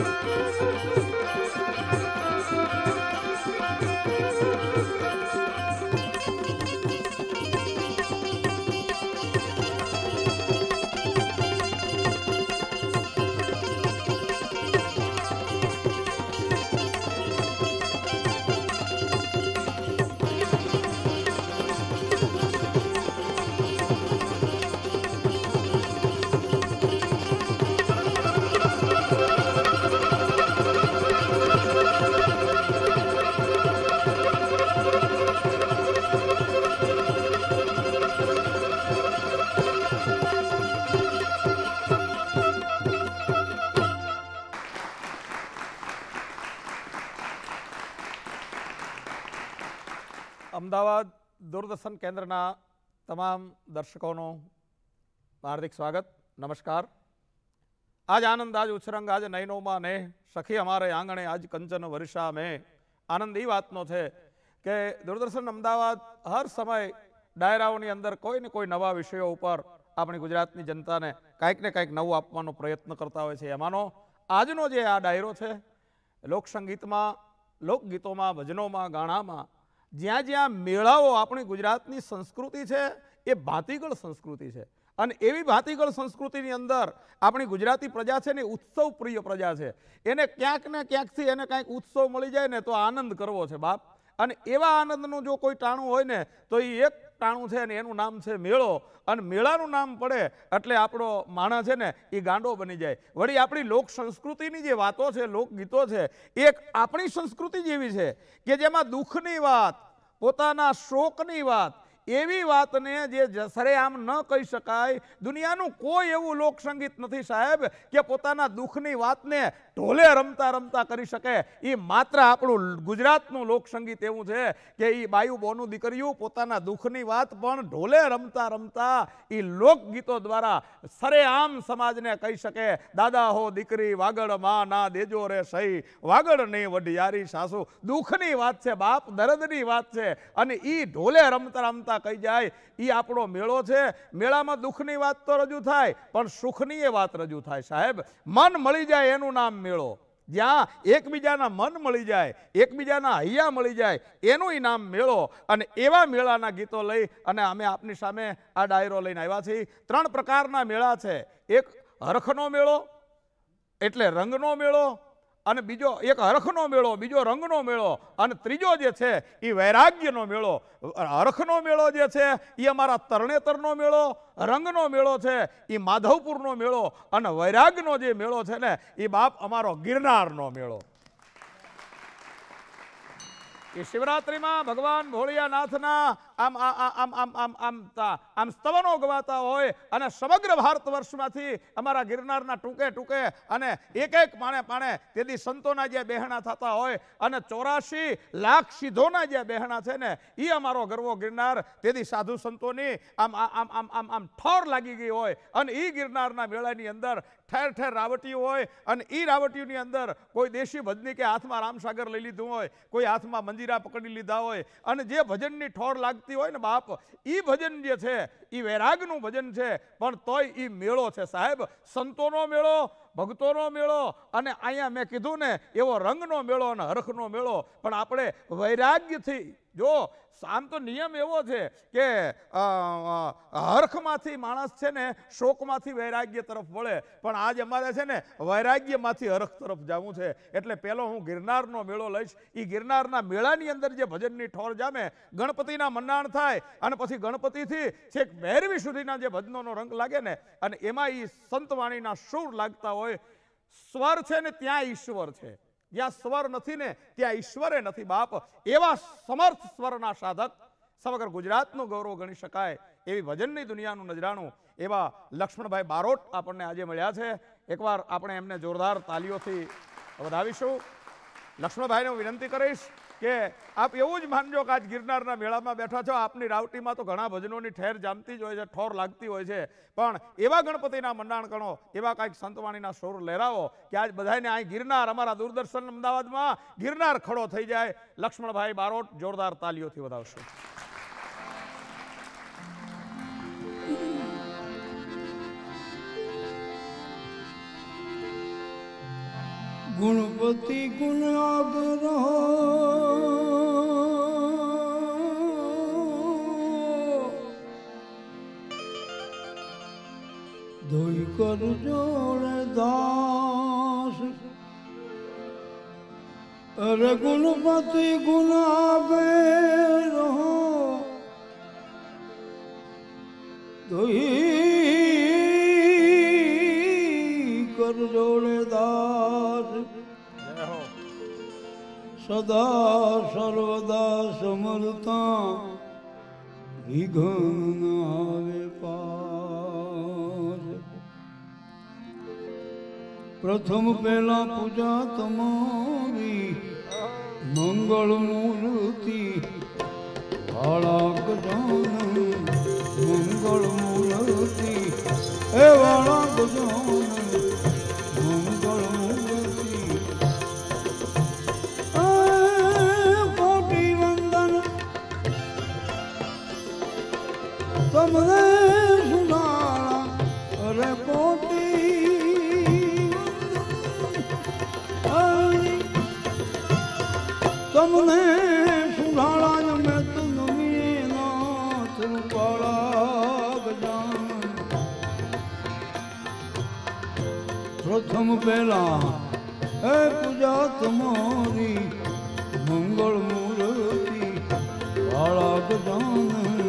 અમદાવાદ દૂરદર્શન કેન્દ્રના તમામ દર્શકોનું હાર્દિક સ્વાગત, નમસ્કાર. આજ આનંદ, આજ ઉછરંગ, આજ નયનોમાં ને સખી અમારે આંગણે, આજ કંચન વર્ષા મેં આનંદ એ વાતનો છે કે દૂરદર્શન અમદાવાદ હર સમય ડાયરાઓની અંદર કોઈ ને કોઈ નવા વિષયો ઉપર આપણી ગુજરાતની જનતાને કાંઈક ને કાંઈક નવું આપવાનો પ્રયત્ન કરતા હોય છે. એમાંનો આજનો જે આ ડાયરો છે, લોકસંગીતમાં, લોકગીતોમાં, ભજનોમાં, ગાણામાં જ્યાં જ્યાં મેળાઓ આપણી ગુજરાતની સંસ્કૃતિ છે, એ ભાતીગળ સંસ્કૃતિ છે. અને એવી ભાતીગળ સંસ્કૃતિની અંદર આપણી ગુજરાતી પ્રજા છે ને ઉત્સવ પ્રિય પ્રજા છે. એને ક્યાંક ને ક્યાંકથી એને કાંઈક ઉત્સવ મળી જાય ને તો આનંદ કરવો છે બાપ. અને એવા આનંદનું જો કોઈ ટાણું હોય ને, તો એ એક ટાણું છે ને એનું નામ છે મેળો. અને મેળાનું નામ પડે એટલે આપણો માણસ છે ને એ ગાંડો બની જાય. વળી આપણી લોક સંસ્કૃતિની જે વાતો છે લોકગીતો છે, એક આપણી સંસ્કૃતિ જેવી છે કે જેમાં દુઃખની વાત, પોતાના શોકની વાત, એવી વાતને જે સરેઆમ ન કહી શકાય. દુનિયાનું કોઈ એવું લોકસંગીત નથી સાહેબ કે પોતાના દુઃખની વાતને ઢોલે રમતા રમતા કરી શકે. એ માત્ર આપણું ગુજરાતનું લોકસંગીત એવું છે કે એ બાયુ બોનું દીકરીયું પોતાના દુઃખની વાત, પણ ઢોલે રમતા રમતા એ લોકગીતો દ્વારા સરેઆમ સમાજને કહી શકે, દાદા હો દીકરી, વાગડમાં ના દેજો રે સહી, વાગડ નહીં વઢિયારી સાસુ. દુઃખની વાત છે, બાપ દર્દની વાત છે, અને એ ઢોલે રમતા રમતા કહી જાય એ આપણો મેળો છે. મેળામાં દુઃખની વાત તો રજૂ થાય, પણ સુખની એ વાત રજૂ થાય, સાહેબ. મન મળી જાય એનું નામ મેળો. જ્યાં એકબીજાના મન મળી જાય, એકબીજાના હૈયા મળી જાય, એનું ઇનામ મેળો અને એવા મેળાના ગીતો લઈ અને અમે આપની સામે આ ડાયરો લઈને આવ્યા છીએ. ત્રણ પ્રકારના મેળા છે. એક હરખનો મેળો, એટલે રંગનો મેળો અને બીજો એક હરખનો મેળો, બીજો રંગનો મેળો, અને ત્રીજો જે છે, એ વૈરાગ્યનો મેળો. હરખનો મેળો જે છે, એ અમારા તરણેતરનો મેળો, રંગનો મેળો છે, એ માધવપુરનો મેળો, અને વૈરાગનો જે મેળો છે ને, એ બાપ અમારો ગિરનારનો મેળો. એ શિવરાત્રિમાં ભગવાન ભોળિયાનાથના આમ આમ આમ આમ આમ આમ સ્તવનો ગવાતા હોય અને સમગ્ર ભારત વર્ષમાંથી અમારા ગિરનારના ટૂંકે ટૂંકે અને એક એક માણે પાણે તેથી સંતોના જે બહેણા થતા હોય અને ચોરાશી લાખ સિદ્ધોના જે બહેણા છે ને એ અમારો ગરવો ગિરનાર. તેથી સાધુ સંતોની આમ આમ આમ આમ આમ ઠોર લાગી ગઈ હોય અને એ ગિરનારના મેળાની અંદર ઠેર ઠેર રાવટીઓ હોય અને એ રાવટીઓની અંદર કોઈ દેશી ભજની કે હાથમાં રામસાગર લઈ લીધું હોય, કોઈ હાથમાં મંજીરા પકડી લીધા હોય અને જે ભજનની ઠોર લાગતી હોય ને બાપ એ ભજન જે છે એ વૈરાગનું ભજન છે, પણ તોય એ મેળો છે સાહેબ. સંતોનો મેળો, ભક્તોનો મેળો અને અહીંયા મેં કીધું ને એવો રંગનો મેળો અને હરખનો મેળો. પણ આપણે વૈરાગ્યથી જો આમ તો નિયમ એવો છે કે હરખમાંથી માણસ છે ને શોકમાંથી વૈરાગ્ય તરફ વળે. પણ આજ અમારે છે ને વૈરાગ્યમાંથી હરખ તરફ જવું છે. એટલે પહેલો હું ગિરનારનો મેળો લઈશ. એ ગિરનારના મેળાની અંદર જે ભજનની ઠોર જામે, ગણપતિના મન્નાણ થાય અને પછી ગણપતિથી છેક ભૈરવી સુધીના જે ભજનોનો રંગ લાગે ને, અને એમાં એ સંતવાણીના સુર લાગતા હોય. સ્વર છે ને ત્યાં ઈશ્વર છે. જ્યાં સ્વર નથી ને, ત્યાં ઈશ્વરે નથી બાપ. એવા સમર્થ સ્વરના સાધક સમગ્ર ગુજરાતનું ગૌરવ ગણી શકાય એવી ભજનની દુનિયાનું નજરાણું એવા લક્ષ્મણભાઈ બારોટ આપણને આજે મળ્યા છે. એકવાર આપણે એમને જોરદાર તાલીઓથી વધાવીશું. લક્ષ્મણભાઈને હું વિનંતી કરીશ કે આપ એવું જ માનજો કે આજ ગિરનારના મેળામાં બેઠા છો, આપની રાવટીમાં તો ઘણા ભજનોની ઠેર જામતી જ હોય છે, ઠોર લાગતી હોય છે. પણ એવા ગણપતિના મંડાણ ગણો એવા કાંઈક સંતવાણીના સોર લહેરાવો કે આજ બધાને અહીં ગિરનાર, અમારા દૂરદર્શન અમદાવાદમાં ગિરનાર ખડો થઈ જાય. લક્ષ્મણભાઈ બારોટ જોરદાર તાલીઓથી વધાવશે. ગુણપતિ ગુણ આગરો ધોઈ કર જોડે દાસ અરે ગુણપતિ ગુણ આગરો ધોઈ સદા સર્વદા સમરતા વિઘન આવે પાર પ્રથમ પહેલા પૂજા તમારી મંગળ મૂર્તિ વાળા ગજાનન મંગળ મૂર્તિ એ વાળા ગજાનન તમને સુનાળા અરે કોટી તમને સુનાળા મેં તુમી નાથ પાળા ગજાન પ્રથમ પહેલા હે પૂજા મંગળ મૂર્તિ વાળા ગજાનન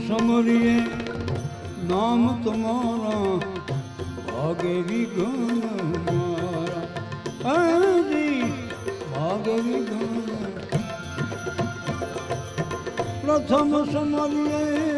સમરીએ નામ તમારા ભાગે વિઘન મારા હરી ભાગે વિઘન પ્રથમ સમરીએ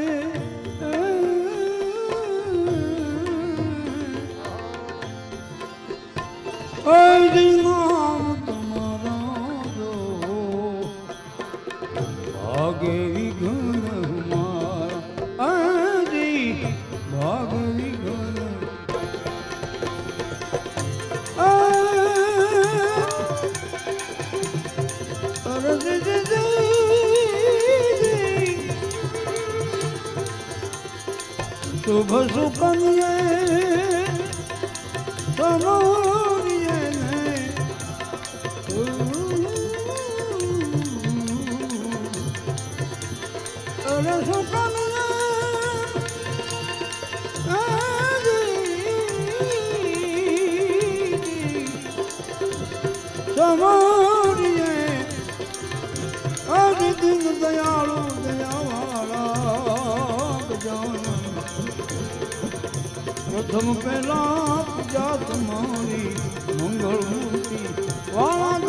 પ્રથમ પહેલા જાત મારી મંગળ મૂર્તિ વાળા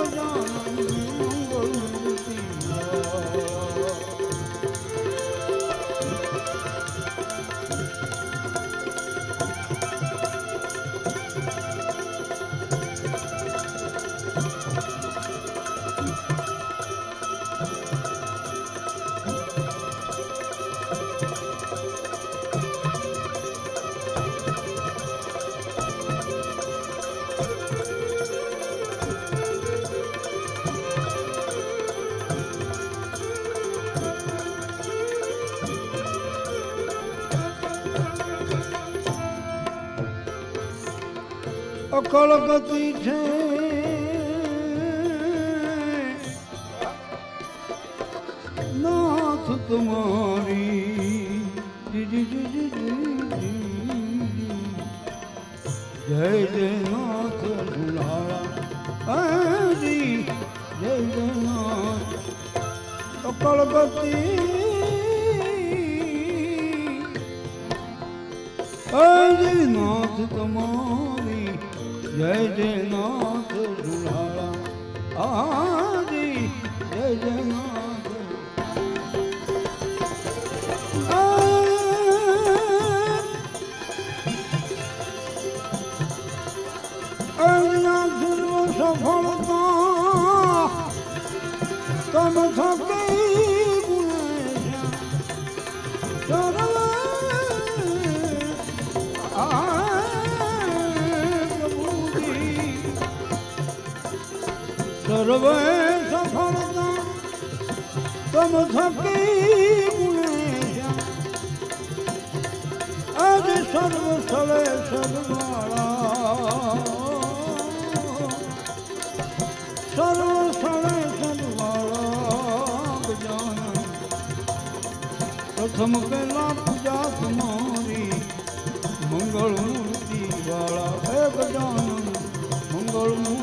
અકળ ગતિ છે નાથ તમારી. જય જય નાથ સુલાળા હરી જય જય નાથ અકળ તમ થકી ગુણેશ સર્વ પ્રભુજી સર્વે સફળતા તમ થકી ગુણેશ આજ પ્રથમ પહેલા પૂજા તમારી મંગળ મૂર્તિ વાળા હે ગજાનંદ મંગળ મૂર્તિ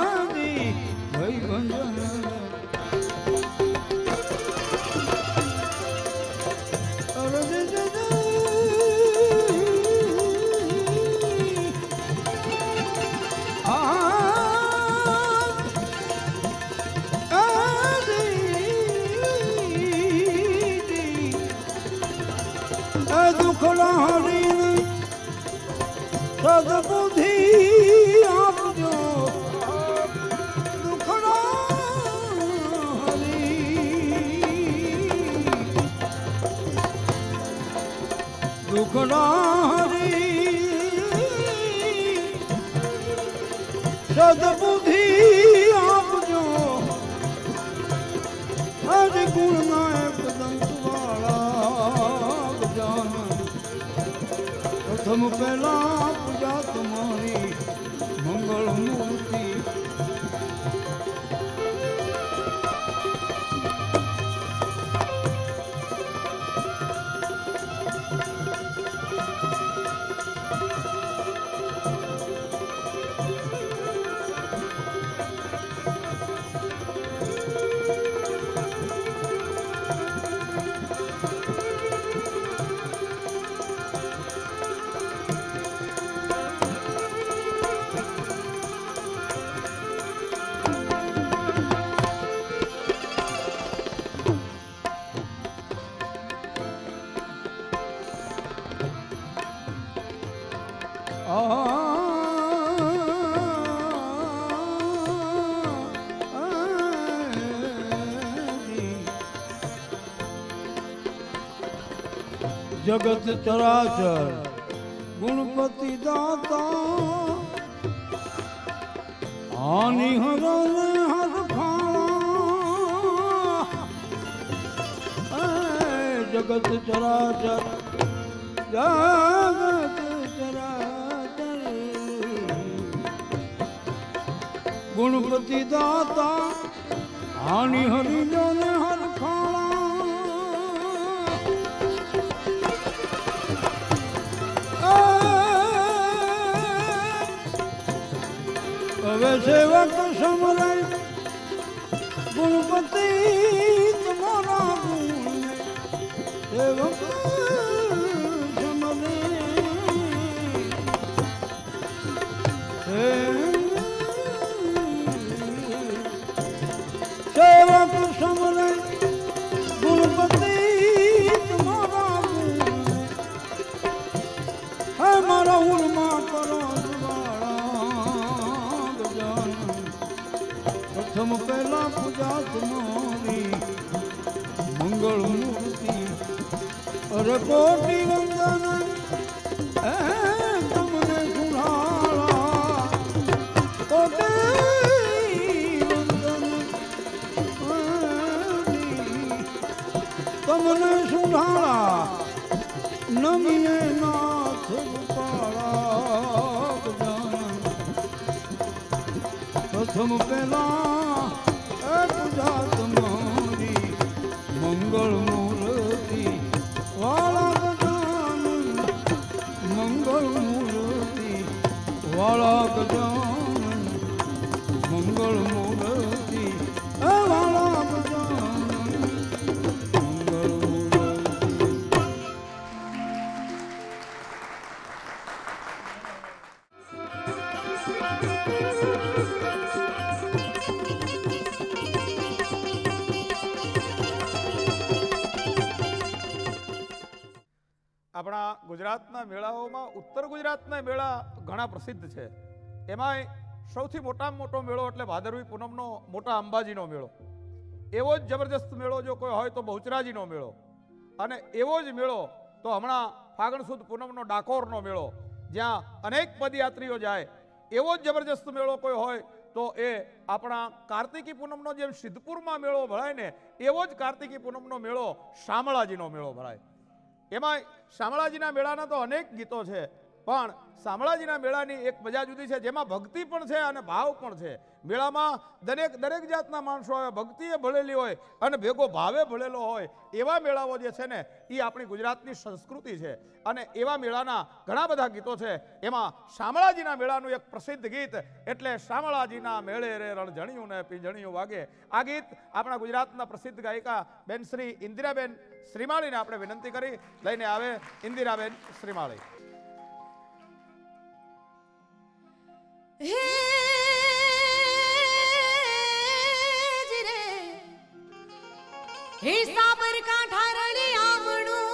દુખડારી સદબુદ્ધિ આપજો હર ગુણ નાયક દંતવાળા જાન પ્રથમ પહેલા જગત ચરાચર ગુણપતિ દાતા હાનિ હરને હર ખાણા જગત ચરાચર જગત ચરાચર ગુણપતિ દાતા હાનિ હરિજન હર ખાણા હવે મંગળ મૂર્તિ. અરે કોટી વંદન. તમને સુનાળા કોટી વંદન. તમને સુનાળા નમીએ નાથ ગજાનન પ્રથમ પેલા મારી મંગળ મૂર્તિ વાળા ગજાનન મંગળ મૂર્તિ વાળા ગજાનન ગુજરાતના મેળા ઘણા પ્રસિદ્ધ છે. એમાંય સૌથી મોટામાં મોટો મેળો એટલે ભાદરવી પૂનમનો મોટા અંબાજીનો મેળો. એવો જ જબરજસ્ત મેળો જો કોઈ હોય તો બહુચરાજીનો મેળો. અને એવો જ મેળો તો હમણાં ફાગણ સુદ પૂનમનો ડાકોરનો મેળો, જ્યાં અનેક પદયાત્રીઓ જાય. એવો જ જબરજસ્ત મેળો કોઈ હોય તો એ આપણા કાર્તિકી પૂનમનો જેમ સિદ્ધપુરમાં મેળો ભરાય ને, એવો જ કાર્તિકી પૂનમનો મેળો શામળાજીનો મેળો ભરાય. એમાં શામળાજીના મેળાના તો અનેક ગીતો છે. પણ શામળાજીના મેળાની એક મજા જુદી છે, જેમાં ભક્તિ પણ છે અને ભાવ પણ છે. મેળામાં દરેક દરેક જાતના માણસો આવે, ભક્તિએ ભળેલી હોય અને ભેગો ભાવે ભળેલો હોય, એવા મેળાઓ જે છે ને એ આપણી ગુજરાતની સંસ્કૃતિ છે. અને એવા મેળાના ઘણા બધા ગીતો છે. એમાં શામળાજીના મેળાનું એક પ્રસિદ્ધ ગીત એટલે શામળાજીના મેળે રે રણઝણિયું ને પીંજણિયું વાગે. આ ગીત આપણા ગુજરાતના પ્રસિદ્ધ ગાયિકા બેન શ્રી ઇન્દિરાબેન શ્રીમાળીને આપણે વિનંતી કરી. લઈને આવે ઇન્દિરાબેન શ્રીમાળી. હે જ રે હે સાબરકાંઠા રળી આમણું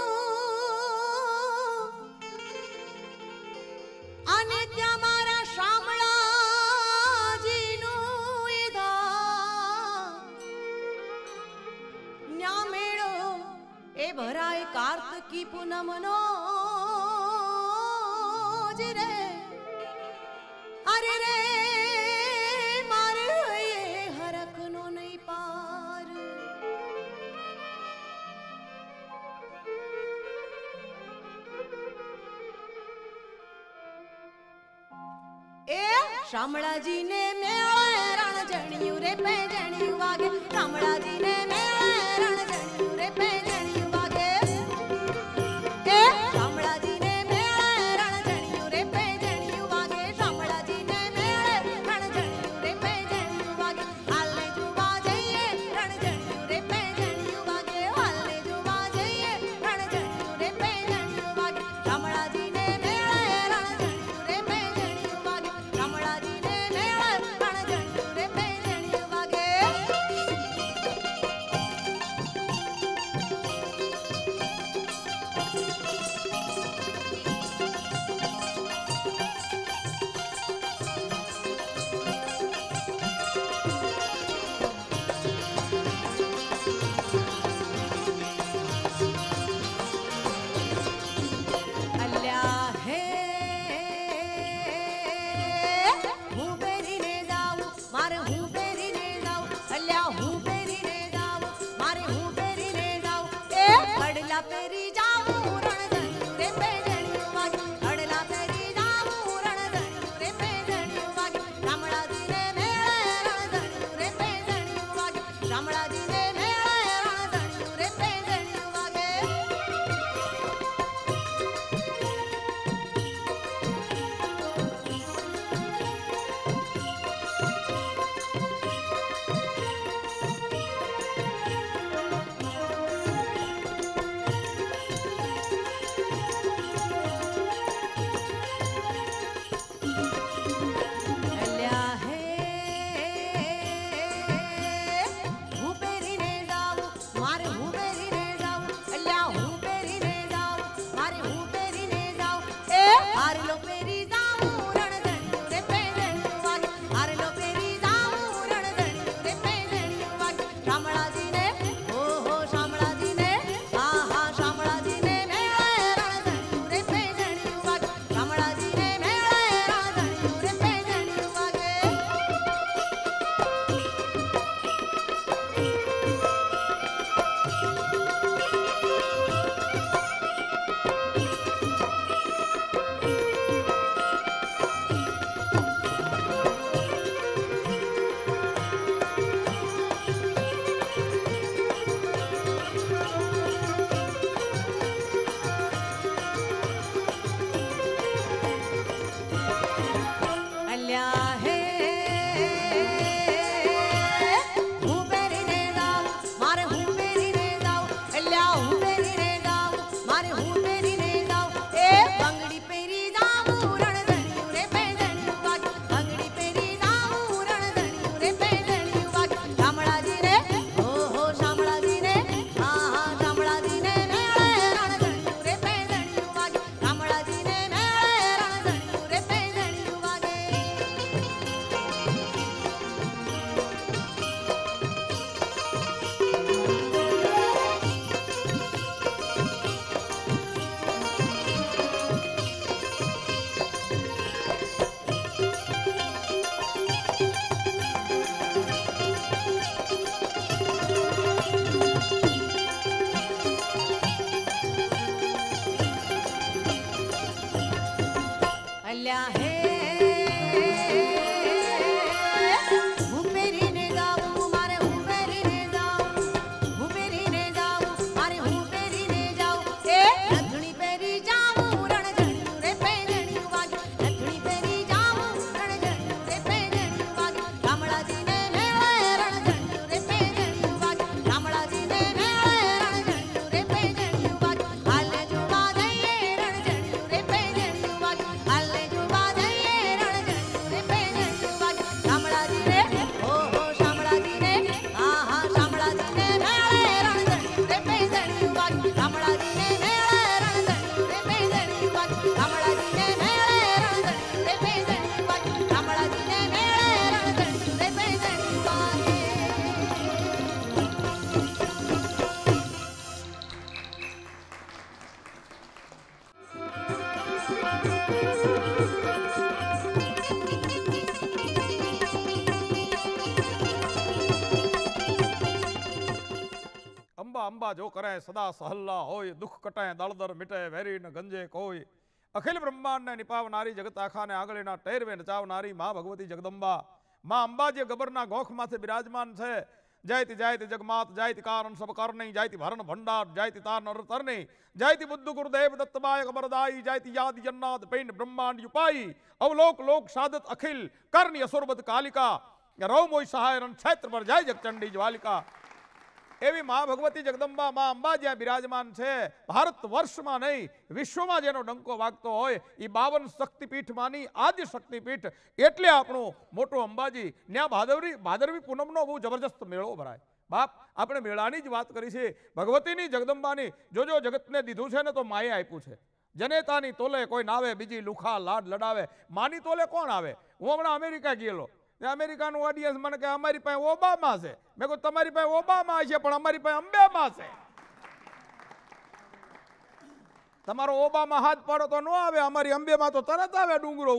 અને ત્યાં મારા શામળાજીનું એ ધામ. ન્યા મેળો શામળાજીને મેળે રણ જણ્યું રે પે જણ્યું વાગે. શામળાજીને મેળે કરે સદા સહલ્લા હોય, દુઃખ કટાય, દળદર મિટે વેરી ન ગંજે કોઈ. અખિલ બ્રહ્માંડને નિપાવનારી જગત આખાને આગળના ટેરવે નચાવનારી મા ભગવતી જગદંબા. મા અંબા જે ગબરના ગોખમાંથી બિરાજમાન છે. જયતિ જયતિ જગમાત, જયતિ કારણ સબ કરણી જયતિ ભરણ ભંડાર, જયતિ તાર નર તરણી, જયતિ બુદ્ધ ગુરુદેવ દત્તબાય ગબરદાઈ જયતિ યાદ જન્નાથ પિંડ બ્રહ્માંડ યુપાઈ. અવલોક લોક સાદત અખિલ કરણી અસુરબત કાલિકા. રૌમોય સહાય રણ ક્ષેત્ર પર જય જગચંડી જ્વાલિકા. એવી મા ભગવતી જગદંબા મા અંબા જ્યાં બિરાજમાન છે, ભારત વર્ષમાં નહીં, વિશ્વમાં જેનો ડંકો વાગતો હોય એ બાવન શક્તિપીઠમાંની આદ્ય શક્તિપીઠ એટલે આપણું મોટું અંબાજી. ત્યાં ભાદરવી ભાદરવી પૂનમનો બહુ જબરજસ્ત મેળો ભરાય. બાપ, આપણે મેળાની જ વાત કરી છે. ભગવતીની જગદંબાની જો જો જગતને દીધું છે ને તો માએ આપ્યું છે. જનેતાની તોલે કોઈ નાવે, બીજી લુખા લાડ લડાવે. માની તોલે કોણ આવે? હું હમણાં અમેરિકા ગયેલો. તે અમેરિકાનું ઓડિયન્સ મને કે અમારી પાસે ઓબામા છે. મેં કહું, તમારી પાસે ઓબામા છે પણ અમારી પાસે અંબેમા છે. તમારો ઓબામાં હાથ પાડો તો ન આવે, અમારી અંબેમાં તો તરત આવે ડુંગરો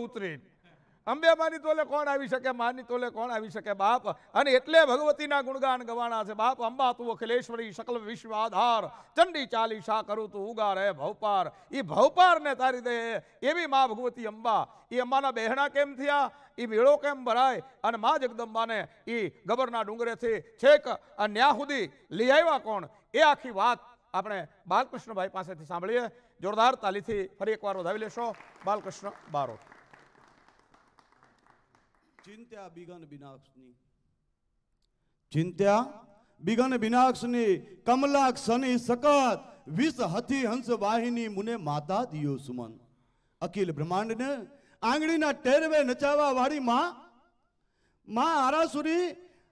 ઉતરીને અંબેમાની તોલે કોણ આવી શકે? માની તોલે કોણ આવી શકે? બાપ. અને એટલે ભગવતીના ગુણગાન ગવાણા છે. બાપ, અંબા તું અખિલેશ્વરી, સકલ વિશ્વ આધાર. ચંડી ચાલીસા કરું તું, ઉગા રહે ભવપાર. એ ભવપારને તારી દે. એવી મા ભગવતી અંબા. એ અંબાના બહેણા કેમ થયા? એ મેળો કેમ ભરાય? અને મા જગદંબાને એ ગબરના ડુંગરેથી છેક અને ન્યા સુધી લઈ આવ્યા કોણ? એ આખી વાત આપણે બાલકૃષ્ણભાઈ પાસેથી સાંભળીએ. જોરદાર તાલીથી ફરી એકવાર વધાવી લેશો. બાલકૃષ્ણ બારો ચિંત્યા બિગન બિનાક્ષની. ચિંત્યા બિગન બિનાક્ષની કમલાક્ષની સકત વિષ હથી હંસ વાહિની મુને માતા દિયો સુમન. અખિલ બ્રહ્માંડને આંગળીના ટેરવે નચાવા વાળી માં માં આરાસુરી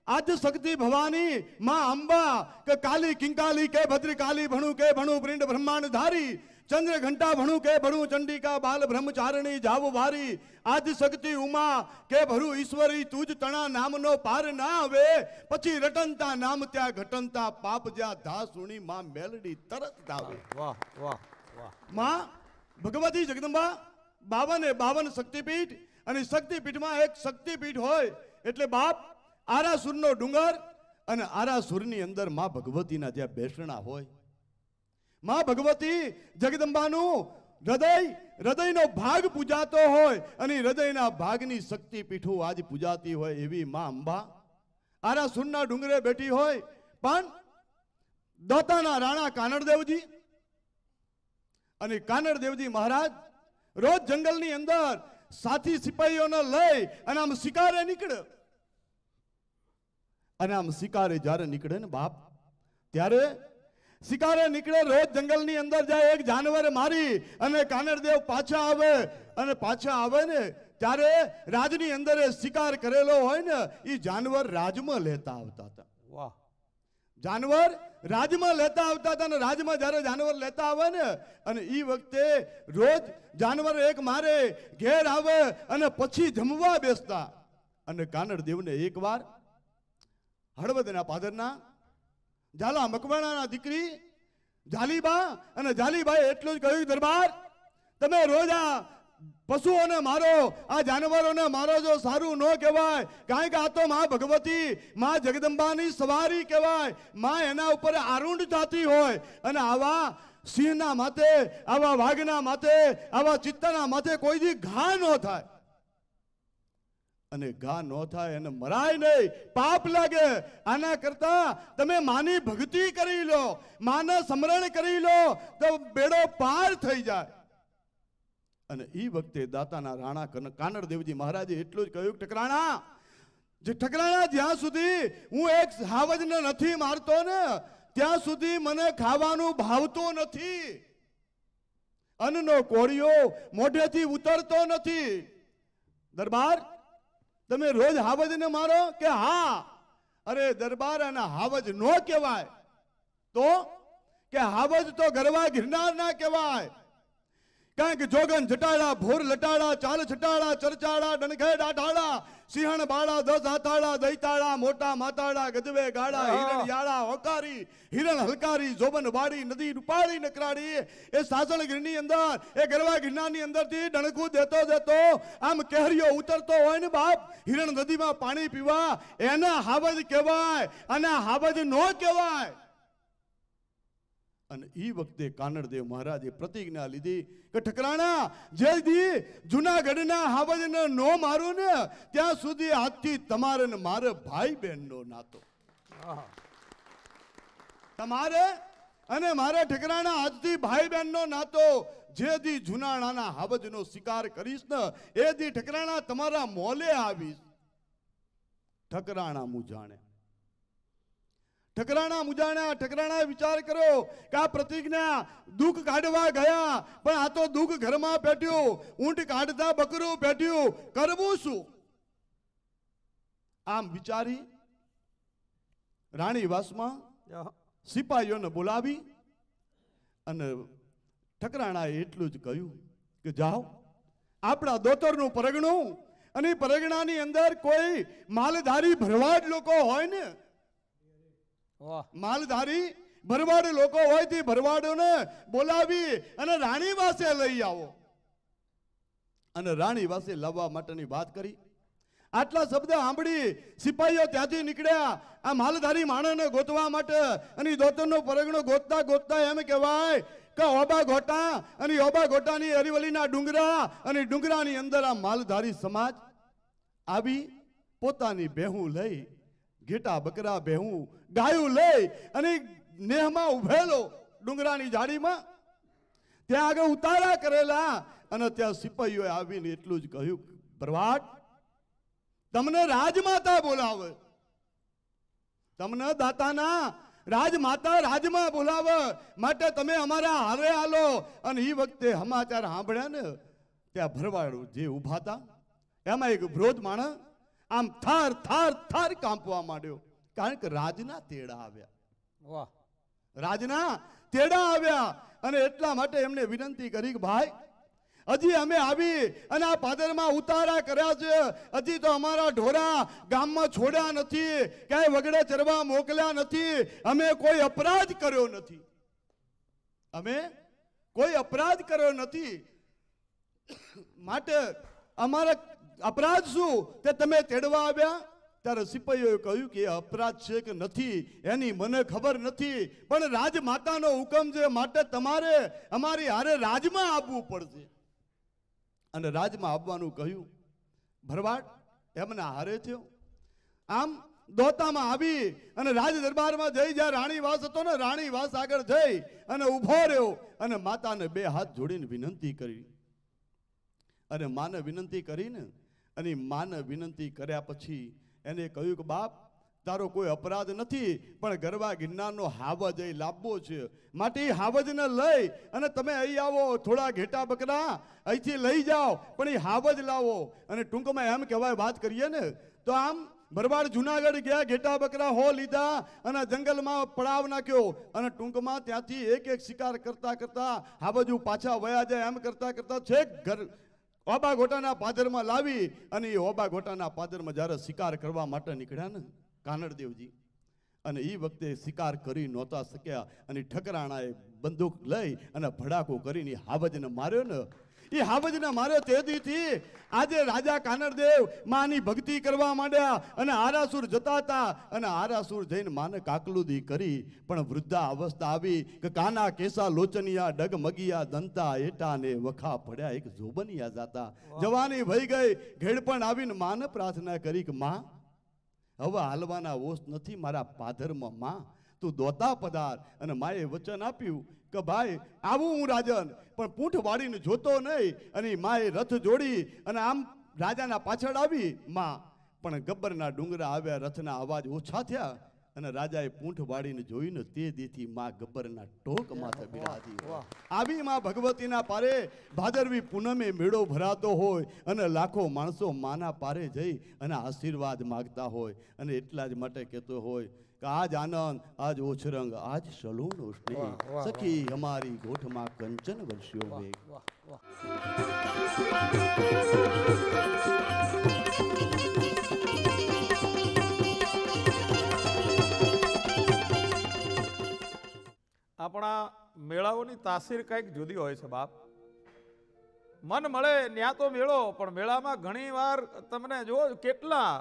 આદ્ય શક્તિ ભવાની, માં અંબા કે કાલી કિંકાલી કે ભદ્રકાલી ભણું કે ભણું પ્રિંડ બ્રહ્માંડ ધારી ચંદ્ર ઘંટા ભણું કે ભણું ચંડિકા બાલ બ્રહ્મચારણી જાવ વારી? આદ શક્તિ ઉમા કે ભરું ઈશ્વરી? તુજ તણા નામનો પાર ના આવે. પછી રટનતા નામ ત્યાં ઘટનતા પાપ જ્યાં ધા સુણી માં મેલડી તરત આવે વાહ વાહ વાહમાં ભગવતી જગદંબા બાવન એ બાવન શક્તિપીઠ અને શક્તિપીઠમાં એક શક્તિપીઠ હોય એટલે બાપ આરાસુરનો ડુંગર અને આરાસુરની અંદરમાં ભગવતીના જ્યાં બેસણા હોય. માં ભગવતી જગદંબાનું હૃદય, હૃદયનો ભાગ પૂજાતો હોય અને હૃદયના ભાગની શક્તિ પીઠું આજ પૂજાતી હોય એવી માં અંબા. આરાસુરના ડુંગરે બેઠી હોય, પણ દોતાના રાણા કાનડદેવજી અને કાનડદેવજી મહારાજ રોજ જંગલની અંદર સાથી સિપાહીઓને લઈ અને આમ શિકારે નીકળે. અને આમ શિકારે જ્યારે નીકળે ને બાપ, ત્યારે શિકારે નીકળે રોજ જંગલની અંદર જાય એક જાનવર મારી અને કાનરદેવ પાછા આવે. અને પાછા આવે ને ત્યારે રાજની અંદર શિકાર કરેલો હોય ને એ જાનવર રાજમાં લેતા આવતા હતા. વાહ. જાનવર રાજમાં લેતા આવતા હતા અને રાજમાં જ્યારે જાનવર લેતા આવે ને અને એ વખતે રોજ જાનવર એક મારે ઘેર આવે અને પછી જમવા બેસતા. અને કાનડદેવને એકવાર હળવદના પાદરના ઝાલા મકવાણાના દીકરી જાલીબા અને ઝાલીબાએ એટલું જ કહ્યું, દરબાર, તમે રોજ આ પશુઓને મારો, આ જાનવરોને મારો જો સારું ન કહેવાય, કારણ કે આ તો માં ભગવતી, માં જગદંબાની સવારી કહેવાય, માં એના ઉપર આરૂઢ થતી હોય, અને આવા સિંહના માથે, આવા વાઘના માથે, આવા ચિત્તાના માથે કોઈ દી ઘા ન થાય. અને ઘા ન થાય અને મરાય નહીં. પાપ લાગે. આના કરતા તમે માની ભક્તિ કરી લો. માના સ્મરણ કરી લો. તો બેડો પાર થઈ જાય. અને એ વખતે દાતાના રાણા કન- કાનડદેવજી મહારાજે એટલું જ કહ્યું ટકરાણા જે ઠકરાણા જ્યાં સુધી હું એક હાવજને નથી મારતો ને, ત્યાં સુધી મને ખાવાનું ભાવતું નથી. અન્નનો કોળિયો મોઢેથી ઉતરતો નથી. દરબાર તમે રોજ હાવજને મારો કે હા? અરે દરબાર અને હાવજ નો કહેવાય. તો? કે હાવજ તો ગરવા ગિરનાર ના કહેવાય. કારણ કે જોગન જટાડા ભોર લટાડા ચાલ છટાડા ચરચાડા ડણખે ડાઢાડા સિંહણ બાળા દસ હાથાળા દૈતાળા મોટા માતાડા ગજવે ગાડા હિરણ યાળા હોકારી હિરણ હલકારી જોબન વાડી નદી રૂપાળી નકરાડી એ સાસણ ગીરની અંદર એ ગરવા ગિરનારની અંદરથી ડણકું દેતો દેતો આમ કેહરીઓ ઉતરતો હોય ને બાપ હિરણ નદીમાં પાણી પીવા એના હાવજ કહેવાય અને હાવજ નો કહેવાય. અને એ વખતે કાનડદેવ મહારાજે પ્રતિજ્ઞા લીધી કે ઠકરાણા જે દી જુનાગઢના હાવજને નો મારું ને ત્યાં સુધી આજથી તમારે ને મારે ભાઈ બહેનનો નાતો. તમારે અને મારે ઠકરાણા આજથી ભાઈ બહેનનો નાતો જે દી જુનાણાના હાવજનો શિકાર કરીશ ને એ દી ઠકરાણા તમારા મોલે આવીશ. ઠકરાણા મુજાણે ઠકરાણા મુજાણા ઠકરાણા વિચાર કરો કે આ પ્રતિજ્ઞા દુઃખ કાઢવા ગયા પણ આ તો દુઃખ ઘરમાં પેટ્યું ઊંટ કાઢતા બકરું પેટ્યું કરવું શું? આમ વિચારી રાણીવાસમાં સિપાહીઓને બોલાવી અને ઠકરાણાએ એટલું જ કહ્યું કે જાઓ આપણા દોતરનું પરગણું અને પરગણાની અંદર કોઈ માલધારી ભરવાડ લોકો હોય ને માલધારી ભરવાડ લોકો હોય તે ભરવાડોને બોલાવી અને રાણી પાસે લઈ આવો. અને રાણી પાસે લાવવા માટેની વાત કરી. આટલા શબ્દ સાંભળી સિપાહીઓ ત્યાંથી નીકળ્યા. આ માલધારી માણસને ગોતવા માટે અને દોતરનો પરગણો ગોતતા ગોતતા એમ કહેવાય કે ઓબા ગોટા અને ઓબા ગોટાની અરીવલીના ડુંગરા અને ડુંગરાની અંદર આ માલધારી સમાજ આવી પોતાની બેહું લઈ ઘેટા બકરા બેહું ગાયું લઈ અને નેહમાં ઉભેલો ડુંગરાની જાડીમાં ત્યાં આગળ ઉતારા કરેલા અને ત્યાં સિપાહીઓએ આવીને એટલું જ કહ્યું પ્રવાટ તમને રાજમાતા બોલાવે. તમને દાતાના રાજમાતા રાજમાં બોલાવે, માટે તમે અમારા હારે આલો. અને એ વખતે સમાચાર સાંભળ્યા ને, ત્યાં ભરવાડ જે ઊભા હતા, એમાં એક વૃદ્ધ માણસ આમ થાર થાર થાર કાંપવા માંડ્યો. કારણ કે રાજના તેડા આવ્યા. વાહ. રાજના તેડા આવ્યા અને એટલા માટે એમને વિનંતી કરી કે ભાઈ હજી અમે આવી અને આ પાદરમાં ઉતારા કર્યા છે. હજી તો અમારા ઢોરા ગામમાં છોડ્યા નથી ક્યાંય વગડે ચરવા મોકલ્યા નથી. અમે કોઈ અપરાધ કર્યો નથી. અમે કોઈ અપરાધ કર્યો નથી. માટે અમારા અપરાધ શું? તે તમે તેડવા આવ્યા? ત્યારે સિપાહીઓએ કહ્યું કે અપરાધ છે કે નથી, એની મને ખબર નથી. પણ રાજમાતાનો હુકમ છે માટે તમારે અમારી હારે રાજમાં આવવું પડશે. અને રાજમાં આવવાનું કહ્યું. ભરવાડ, એમને હારે થયો. આમ દોતામાં આવી અને રાજ દરબારમાં જઈ જ્યાં રાણીવાસ હતો ને, રાણીવાસ આગળ જઈ અને ઊભો રહ્યો અને માતાને બે હાથ જોડીને વિનંતી કરી. અને માને વિનંતી કરીને અને માને વિનંતી કર્યા પછી એને કહ્યું કે, બાપ, તારો કોઈ અપરાધ નથી, પણ ગરબા ગિરનારનો હાવજ એ લાંબો છે. માટે એ હાવજને લઈ અને તમે અહીં આવો, થોડા ઘેટા બકરા, અહીંથી લઈ જાઓ, પણ એ હાવજ લાવો. અને ટૂંકમાં એમ કહેવાય વાત કરીએ ને, તો આમ ભરવાડ જુનાગઢ ગયા, ઘેટા બકરા હો લીધા અને જંગલમાં પડાવ નાખ્યો. અને ટૂંકમાં ત્યાંથી એક એક શિકાર કરતા કરતા હાવજુ પાછા વયા જાય, એમ કરતા કરતા છેક ઘર ઓબા ગોટાના પાદરમાં લાવી અને એ ઓબા ગોટાના પાદરમાં જ્યારે શિકાર કરવા માટે નીકળ્યા ને કાનડદેવજી, અને એ વખતે શિકાર કરી નહોતા શક્યા અને ઠકરાણાએ બંદૂક લઈ અને ભડાકો કરીને હાવજને માર્યો ને એ હાબજના મારે તેથી આજે રાજા કાનરદેવ માની ભક્તિ કરવા માંડ્યા અને આરાસુર જતા હતા. અને આરાસુર જઈને માને કાકલુદી કરી પણ વૃદ્ધા અવસ્થા આવી કે કાના કેસા લોચનિયા ડગ મગિયા દંતા એટા ને વખા પડ્યા. એક જોબનિયા જાતા. જવાની ભઈ ગઈ. ઘેડપણ આવીને માને પ્રાર્થના કરી કે માં હવે હાલવાના ઓસ નથી મારા પાધરમાં માં. તું દોતા પધાર. અને માએ વચન આપ્યું કે ભાઈ આવું હું રાજન પણ પૂંઠ વાળીને જોતો નહીં. અને માએ રથ જોડી અને આમ રાજાના પાછળ આવી માં. પણ ગબ્બરના ડુંગરા આવ્યા રથના અવાજ ઓછા થયા. અને રાજાએ પૂંઠ વાળીને જોઈને તે દીથી માં ગબ્બરના ટોક માથે બિરાજી આવી માં ભગવતીના પારે ભાદરવી પૂનમે મેળો ભરાતો હોય અને લાખો માણસો માના પારે જઈ અને આશીર્વાદ માગતા હોય અને એટલા જ માટે કહેતો હોય કે આજ આનંદ આજ ઓછરંગ આજ સલૂનો સ્નેહ સખી અમારી ગોઠમાં કંચન વર્ષ્યો વેગ. આપણા મેળાઓની તાસીર કંઈક જુદી હોય છે બાપ. મન મળે ત્યાં તો મેળો પણ મેળામાં ઘણી વાર તમને જો કેટલા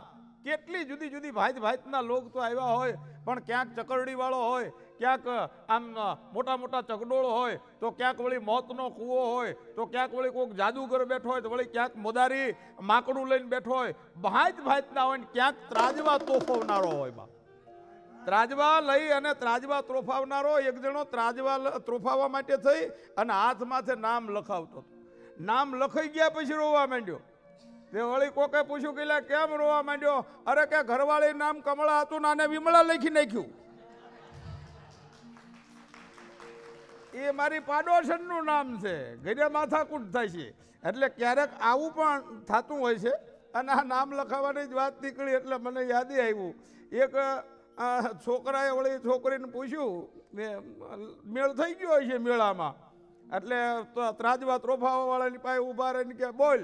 કેટલી જુદી જુદી ભાત ભાતના લોક તો આવ્યા હોય, પણ ક્યાંક ચકરડીવાળો હોય, ક્યાંક, આમ, મોટા મોટા ચકડોળ હોય, તો ક્યાંક વળી મોતનો કૂવો હોય, તો ક્યાંક વળી કોઈક જાદુગર બેઠો હોય, તો વળી ક્યાંક મોદારી માકડું લઈને બેઠો હોય. ભાત ભાતના હોય ને ક્યાંક ત્રાજવા તોફવનારો હોય બા. ત્રાજવા લઈ અને ત્રાજવા ત્રોફાવનારો એક જણો ત્રાજવા ત્રોફાવવા માટે થઈ અને હાથ માથે નામ લખાવતો નામ લખાઈ ગયા પછી રોવા માંડ્યો. તે વળી કોકે પૂછ્યું કે કેમ રોવા માંડ્યો? અરે કે ઘરવાળી નામ કમળા હતું ને આને વિમળા લખી નાખ્યું. એ મારી પાડોશનનું નામ છે. ઘરે માથાકૂટ થાય છે. એટલે ક્યારેક આવું પણ થતું હોય છે. અને આ નામ લખાવવાની જ વાત નીકળી એટલે મને યાદી આવ્યું એક છોકરાએ વળી છોકરીને પૂછ્યું ને, મેળ થઈ ગયો હોય છે મેળામાં? એટલે ત્રાજવા ત્રોફાવાળાની પાસે ઊભા રહીને કે બોલ.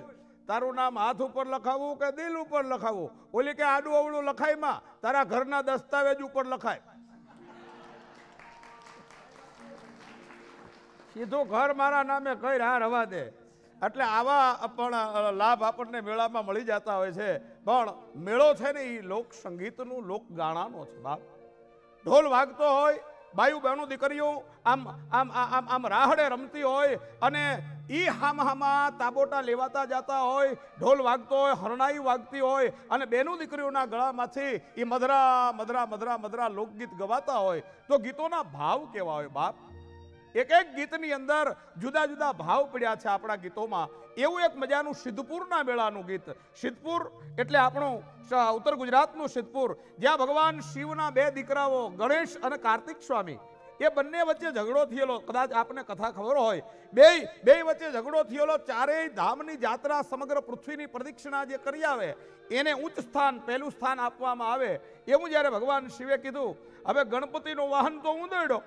તારું નામ હાથ ઉપર લખાવવું કે દિલ ઉપર લખાવવું ઓલી કે આડું અવળું લખાયમાં તારા ઘરના દસ્તાવેજ ઉપર લખાય. સીધું ઘર મારા નામે કઈ હા રવા દે. એટલે આવા પણ લાભ આપણને મેળામાં મળી જતા હોય છે. પણ મેળો છે ને એ લોક સંગીતનું લોક ગાણાનો છે બાપ ઢોલ વાગતો હોય બાયુ બહેનો દીકરીઓ, આમ આમ આમ આમ રાહડે રમતી હોય અને એ હામ હામા તાબોટા લેવાતા જતા હોય, ઢોલ વાગતો હોય, હરણાઈ વાગતી હોય અને બેનું દીકરીઓના ગળામાંથી એ મધરા મધરા મધરા મધરા લોકગીત ગવાતા હોય. તો ગીતોના ભાવ કેવા હોય બાપ? એક એક ગીતની અંદર જુદા જુદા ભાવ પડ્યા છે આપણા ગીતોમાં. એવું એક મજાનું સિદ્ધપુરના મેળાનું ગીત. સિદ્ધપુર એટલે આપણું ઉત્તર ગુજરાતનું સિદ્ધપુર, જ્યાં ભગવાન શિવના બે દીકરાઓ, ગણેશ અને કાર્તિક સ્વામી, એ બંને વચ્ચે ઝઘડો થયેલો. કદાચ આપને કથા ખબર હોય. બે બે વચ્ચે ઝઘડો થયેલો, ચારેય ધામની જાત્રા સમગ્ર પૃથ્વીની પ્રદક્ષિણા જે કરી આવે, એને ઉચ્ચ સ્થાન, પહેલું સ્થાન આપવામાં આવે. એવું જ્યારે ભગવાન શિવે કીધું, હવે ગણપતિનું વાહન તો ઊંધેડો.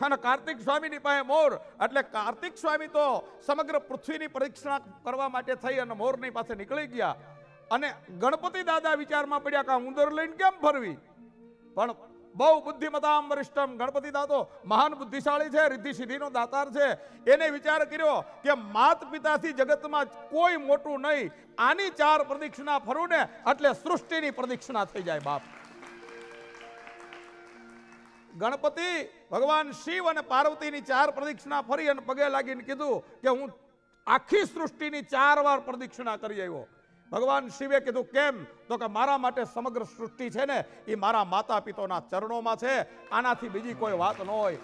અને કાર્તિક સ્વામીની પાસે મોર. એટલે કાર્તિક સ્વામી તો સમગ્ર પૃથ્વીની પરીક્ષા કરવા માટે થઈ અને મોરની પાસે નીકળી ગયા. અને ગણપતિ દાદા વિચારમાં પડ્યા કે ઉંદર લઈને કેમ ફરવી? પણ બહુ બુદ્ધિમતામ વરિષ્ઠમ ગણપતિ દાતો મહાન બુદ્ધિશાળી છે રિદ્ધિ સિદ્ધિનો દાતાર છે. એને વિચાર કર્યો કે માત પિતાથી જગતમાં કોઈ મોટું નહીં. આની ચાર પ્રદક્ષિણા ફરું ને એટલે સૃષ્ટિની પ્રદક્ષિણા થઈ જાય બાપ. ગણપતિ ભગવાન શિવ અને પાર્વતીની ચાર પ્રદક્ષિણા ફરી અને પગે લાગીને કીધું કે હું આખી સૃષ્ટિની ચાર વાર પ્રદક્ષિણા કરી આવ્યો. ભગવાન શિવે કીધું, કેમ? તો કે મારા માટે સમગ્ર સૃષ્ટિ છે ને એ મારા માતા પિતાના ચરણોમાં છે. આનાથી બીજી કોઈ વાત ન હોય.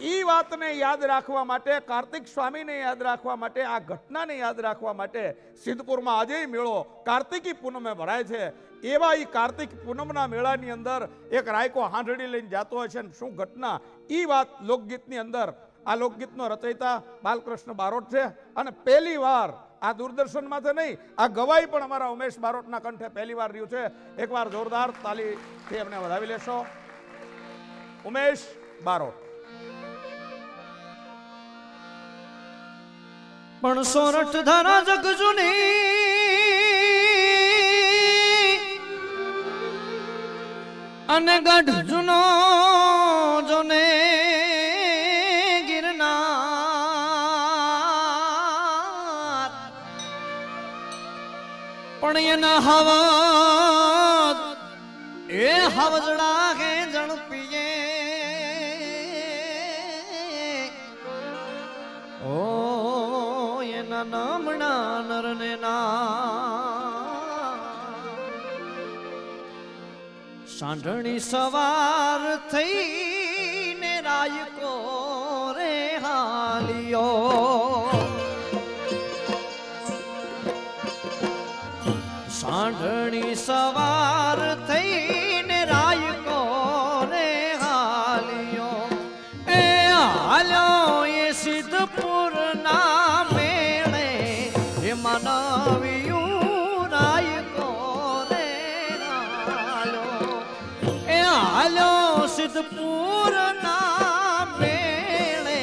ઈ વાતને યાદ રાખવા માટે, કાર્તિક સ્વામીને યાદ રાખવા માટે, આ ઘટનાને યાદ રાખવા માટે સિદ્ધપુરમાં આજે મેળો કાર્તિકી પૂનમે ભરાય છે. એવા એ કાર્તિક પૂનમના મેળાની અંદર એક રાયકો હાંઢડી લઈને જતો હોય છે. અને શું ઘટના? એ વાત લોકગીતની અંદર. આ લોકગીતનો રચયિતા બાલકૃષ્ણ બારોટ છે. અને પહેલી વાર, આ દૂરદર્શનમાં તો નહીં, આ ગવાઈ પણ અમારા ઉમેશ બારોટના કંઠે પહેલી વાર રહ્યું છે. એકવાર જોરદાર તાલીથી એમને વધાવી લેશો. ઉમેશ બારોટ. પણ સોરઠ ધારા જગ જૂની. અને ગઢ જૂનો જોને ગિરનાર. પણ એના હવા એ હવજડા સાંઢણી સવાર થઈને રાયકો રે હાલિયો. સાંઢણી સવાર હાલ્યો ના મેળે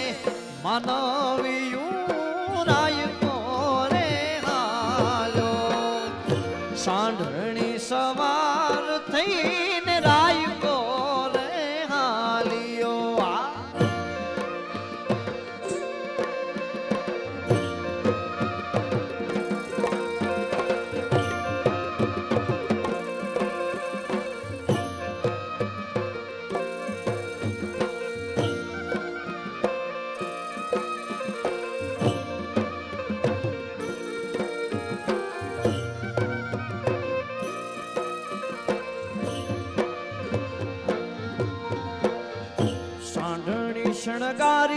માનવ્યું રાય કોરે હાલો. સાંઢણી સવાર થઈને રાયકો સાંઢણી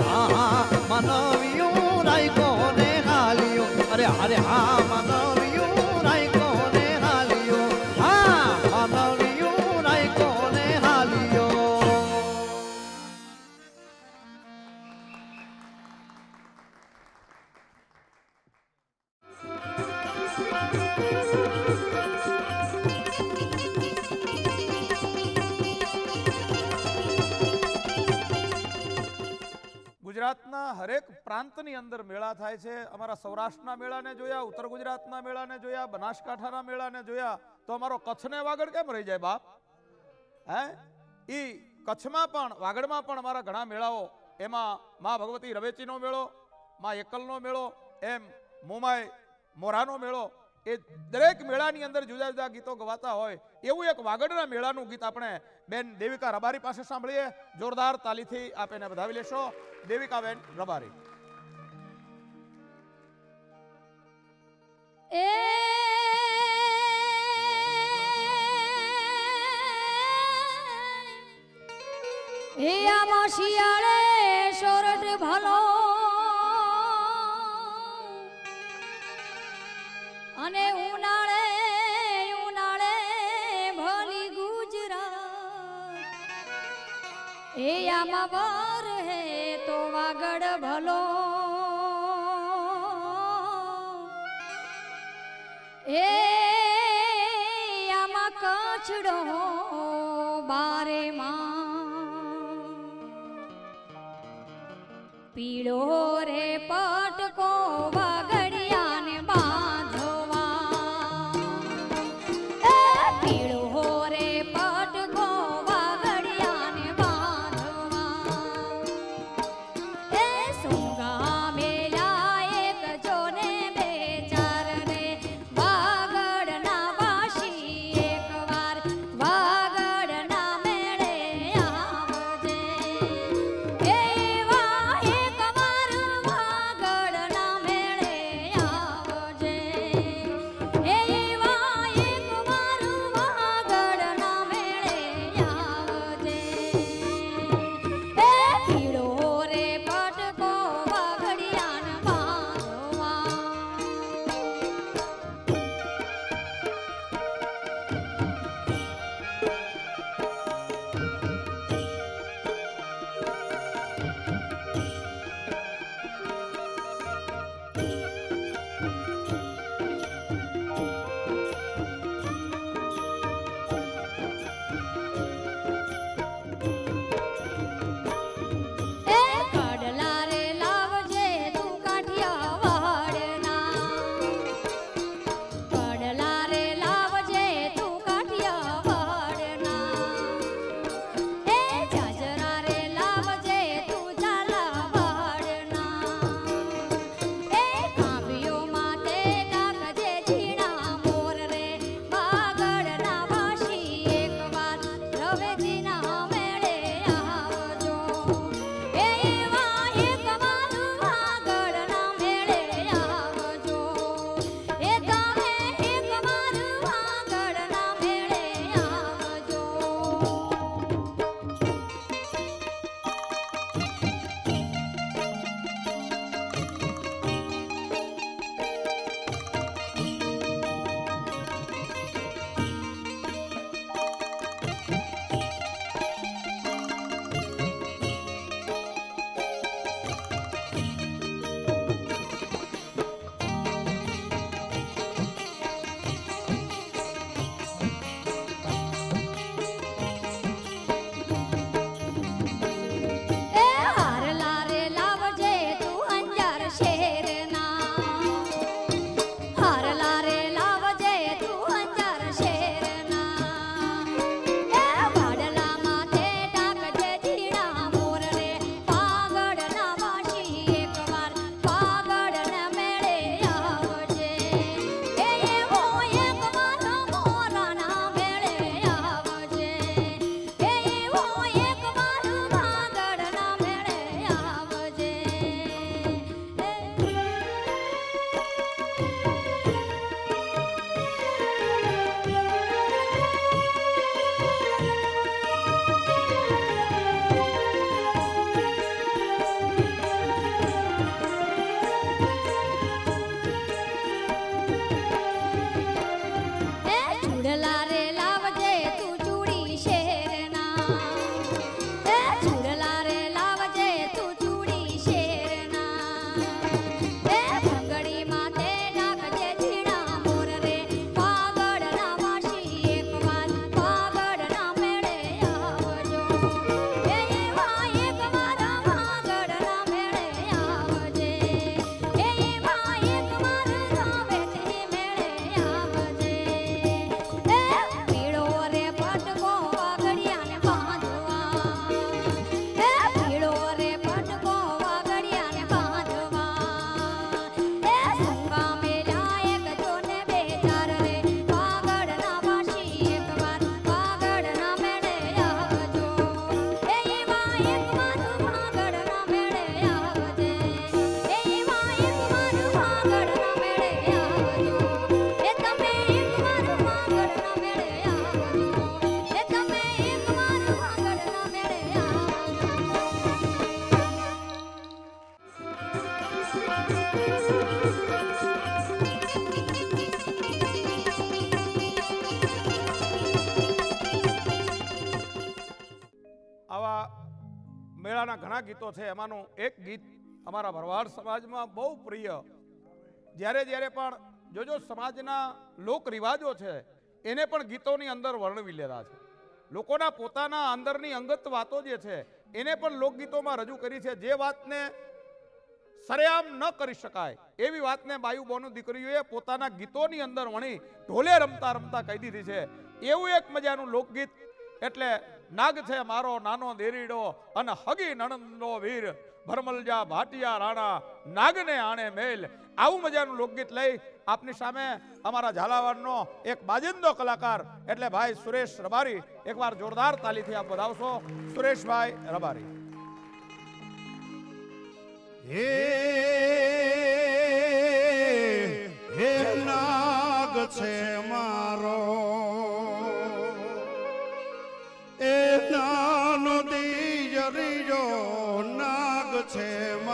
હા મનવ્યું રાયકો ને હાલ્યું. અરે અરે હા મન પ્રાંતની અંદર મેળા થાય છે. અમારા સૌરાષ્ટ્રના મેળાને જોયા, ઉત્તર ગુજરાતના મેળાને જોયા, બનાસકાંઠાના મેળાને જોયા, તો અમારો કચ્છને વાગડ કેમ રહી જાય બાપ? હે? એ કચ્છમાં પણ, વાગડમાં પણ અમારા ઘણા મેળાઓ, એમાં મા ભગવતી રવેચીનો મેળો, મા એકલનો મેળો, એમ મોમાય મોરાનો મેળો, એ દરેક મેળાની અંદર જુદા જુદા ગીતો ગવાતા હોય. એવું એક વાગડના મેળાનું ગીત આપણે બેન દેવિકા રબારી પાસે સાંભળીએ. જોરદાર તાલીથી આપ એને વધાવી લેશો. દેવિકા બેન રબારી. એ આમાં શિયાળે સોરઠ ભલો અને ઉનાળે ઉનાળે ભલી ગુજરાત એ આમાં પીળો રે પટકો છે એમાંનું એક ગીત અમારા ભરવાડ સમાજમાં બહુ પ્રિય. જ્યારે જ્યારે પણ જોજો સમાજના લોક રિવાજો છે, એને પણ ગીતોની અંદર વર્ણવી લેતા છે. લોકોના પોતાના અંદરની અંગત વાતો જે છે, એને પણ લોકગીતોમાં રજૂ કરી છે. જે વાતને સરેઆમ ન કરી શકાય, એવી વાતને બાયુબોનું દીકરીઓએ પોતાના ગીતોની અંદર વણી ઢોલે રમતા રમતા કહી દીધી છે. એવું એક મજાનું લોકગીત, એટલે નાગ છે મારો નાનો દેરીડો અને હગી નણંદનો વીર. ભરમલજા ભાટિયા રાણા નાગને આણે મેલ. આવું મજાનું લોકગીત લઈ આપની સામે અમારા ઝાલાવાડનો એક બાજિંદો કલાકાર, એટલે ભાઈ સુરેશ રબારી, એકવાર જોરદાર તાલીથી આપ વધાવશો. સુરેશભાઈ રબારી. હે હે નાગ છે મારો નાગ